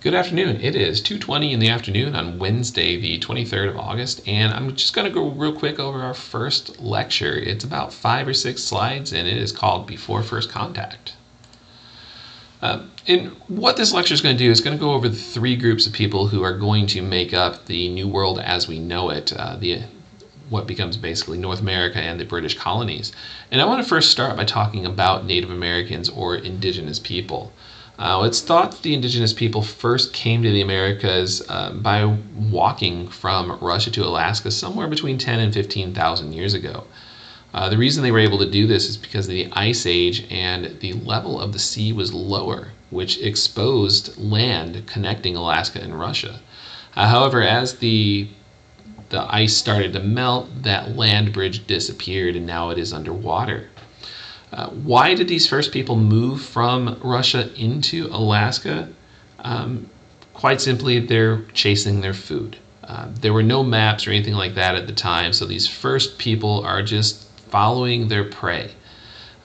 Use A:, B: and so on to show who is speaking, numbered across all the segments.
A: Good afternoon. It is 2:20 in the afternoon on Wednesday, the 23rd of August, and I'm just going to go real quick over our first lecture. It's about 5 or 6 slides and it is called Before First Contact. Um, and what this lecture is going to do is going to go over the three groups of people who are going to make up the New World as we know it, uh, the what becomes basically North America and the British colonies. And I want to first start by talking about Native Americans or indigenous people. Uh, it's thought that the indigenous people first came to the Americas uh, by walking from Russia to Alaska somewhere between 10 and 15,000 years ago. Uh, the reason they were able to do this is because of the ice age and the level of the sea was lower, which exposed land connecting Alaska and Russia. Uh, however, as the the ice started to melt, that land bridge disappeared and now it is underwater. Uh, why did these first people move from Russia into Alaska? Um, quite simply, they're chasing their food. Uh, there were no maps or anything like that at the time, so these first people are just following their prey.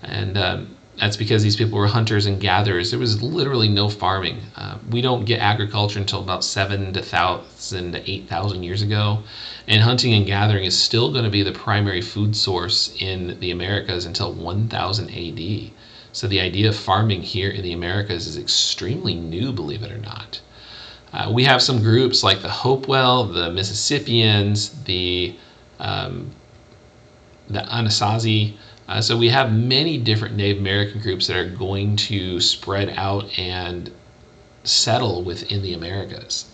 A: And um, that's because these people were hunters and gatherers. There was literally no farming. Uh, we don't get agriculture until about seven to thousand to eight thousand years ago, and hunting and gathering is still going to be the primary food source in the Americas until 1000 AD. So the idea of farming here in the Americas is extremely new, believe it or not. Uh, we have some groups like the Hopewell, the Mississippians, the um, the Anasazi. Uh, so we have many different Native American groups that are going to spread out and settle within the Americas.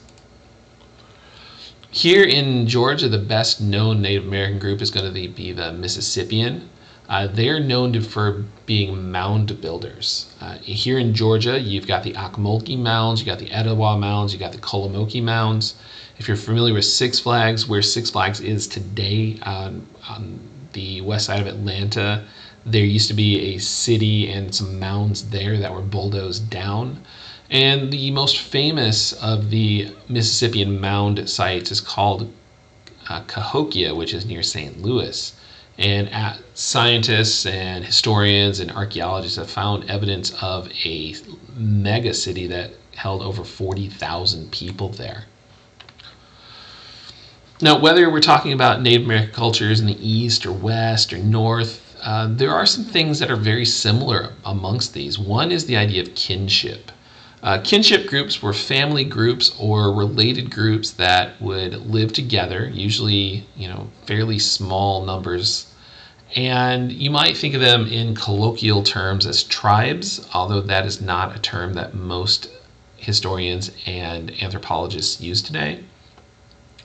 A: Here in Georgia, the best known Native American group is going to be the Mississippian. Uh, they're known to, for being mound builders. Uh, here in Georgia, you've got the Ocmulgee Mounds, you got the Etowah Mounds, you got the Kolomoki Mounds. If you're familiar with Six Flags, where Six Flags is today on, on the west side of Atlanta, there used to be a city and some mounds there that were bulldozed down. And the most famous of the Mississippian mound sites is called uh, Cahokia, which is near St. Louis. And scientists and historians and archaeologists have found evidence of a mega city that held over 40,000 people there. Now, whether we're talking about Native American cultures in the East or West or North, uh, there are some things that are very similar amongst these. One is the idea of kinship. Uh, kinship groups were family groups or related groups that would live together, usually, you know, fairly small numbers. And you might think of them in colloquial terms as tribes, although that is not a term that most historians and anthropologists use today.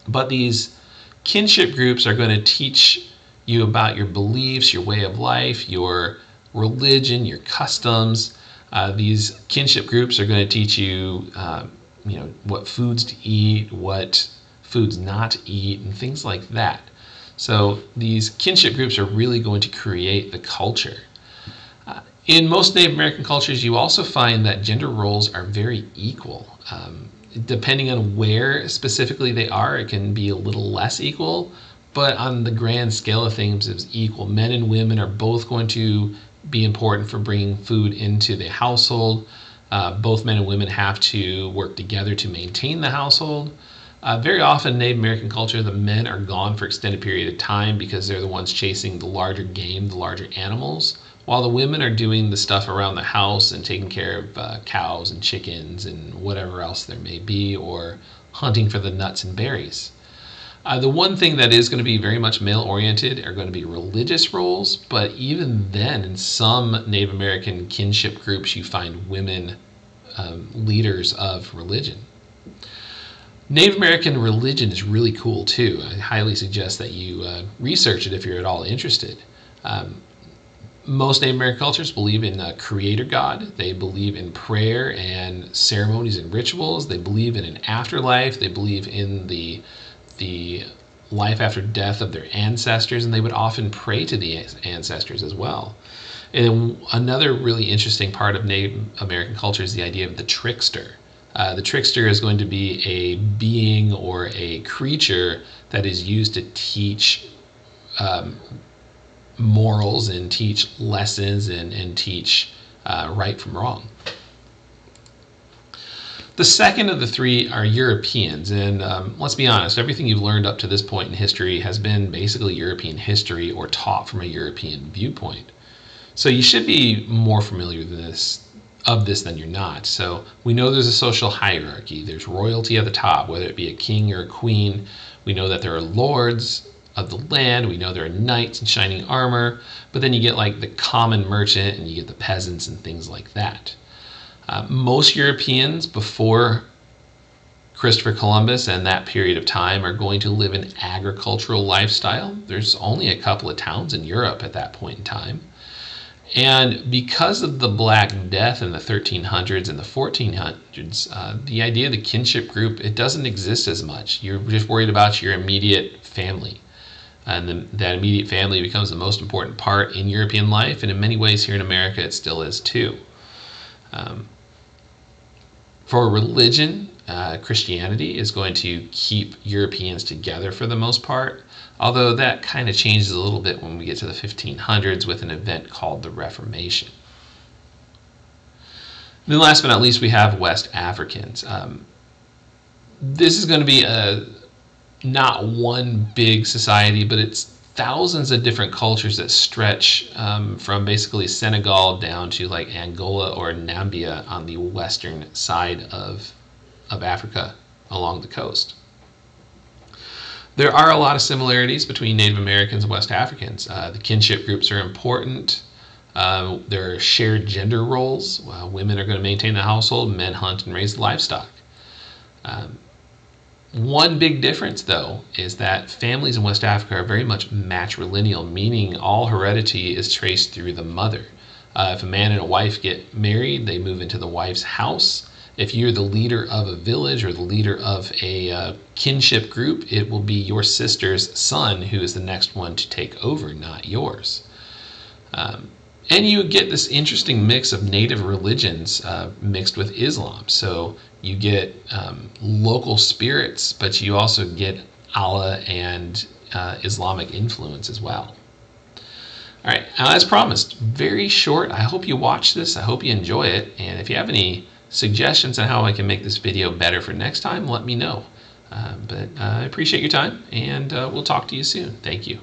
A: But these kinship groups are going to teach you about your beliefs, your way of life, your religion, your customs. Uh, these kinship groups are going to teach you, uh, you know, what foods to eat, what foods not to eat, and things like that. So these kinship groups are really going to create the culture. Uh, in most Native American cultures, you also find that gender roles are very equal. Um, depending on where specifically they are, it can be a little less equal. But on the grand scale of things, it's equal. Men and women are both going to be important for bringing food into the household. Uh, both men and women have to work together to maintain the household. Uh, very often, in Native American culture, the men are gone for extended period of time because they're the ones chasing the larger game, the larger animals while the women are doing the stuff around the house and taking care of uh, cows and chickens and whatever else there may be, or hunting for the nuts and berries. Uh, the one thing that is going to be very much male oriented are going to be religious roles, but even then, in some Native American kinship groups, you find women um, leaders of religion. Native American religion is really cool too. I highly suggest that you uh, research it if you're at all interested. Um, most Native American cultures believe in a creator God. They believe in prayer and ceremonies and rituals. They believe in an afterlife. They believe in the the life after death of their ancestors, and they would often pray to the ancestors as well. And another really interesting part of Native American culture is the idea of the trickster. Uh, the trickster is going to be a being or a creature that is used to teach um, morals and teach lessons and, and teach uh, right from wrong. The second of the three are Europeans, and um, let's be honest, everything you've learned up to this point in history has been basically European history or taught from a European viewpoint. So you should be more familiar this of this than you're not. So we know there's a social hierarchy. There's royalty at the top, whether it be a king or a queen. We know that there are lords of the land. We know there are knights in shining armor. But then you get like the common merchant and you get the peasants and things like that. Uh, most Europeans before Christopher Columbus and that period of time are going to live an agricultural lifestyle. There's only a couple of towns in Europe at that point in time. And because of the Black Death in the 1300s and the 1400s, uh, the idea of the kinship group, it doesn't exist as much. You're just worried about your immediate family. And the, that immediate family becomes the most important part in European life. And in many ways here in America, it still is too. Um, for religion, uh, Christianity is going to keep Europeans together for the most part, although that kind of changes a little bit when we get to the 1500s with an event called the Reformation. And then last but not least, we have West Africans. Um, this is going to be a not one big society, but it's thousands of different cultures that stretch um, from basically Senegal down to like Angola or Namibia on the western side of, of Africa along the coast. There are a lot of similarities between Native Americans and West Africans. Uh, the kinship groups are important. Uh, there are shared gender roles. Uh, women are going to maintain the household, men hunt and raise the livestock. Um, one big difference, though, is that families in West Africa are very much matrilineal, meaning all heredity is traced through the mother. Uh, if a man and a wife get married, they move into the wife's house. If you're the leader of a village or the leader of a uh, kinship group, it will be your sister's son who is the next one to take over, not yours. Um, and you get this interesting mix of native religions uh, mixed with Islam. So you get um, local spirits, but you also get Allah and uh, Islamic influence as well. All right, as promised, very short. I hope you watch this. I hope you enjoy it. And if you have any suggestions on how I can make this video better for next time, let me know. Uh, but uh, I appreciate your time, and uh, we'll talk to you soon. Thank you.